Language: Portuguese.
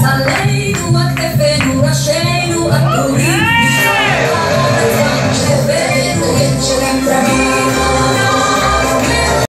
Malei no TV, no achei no ator.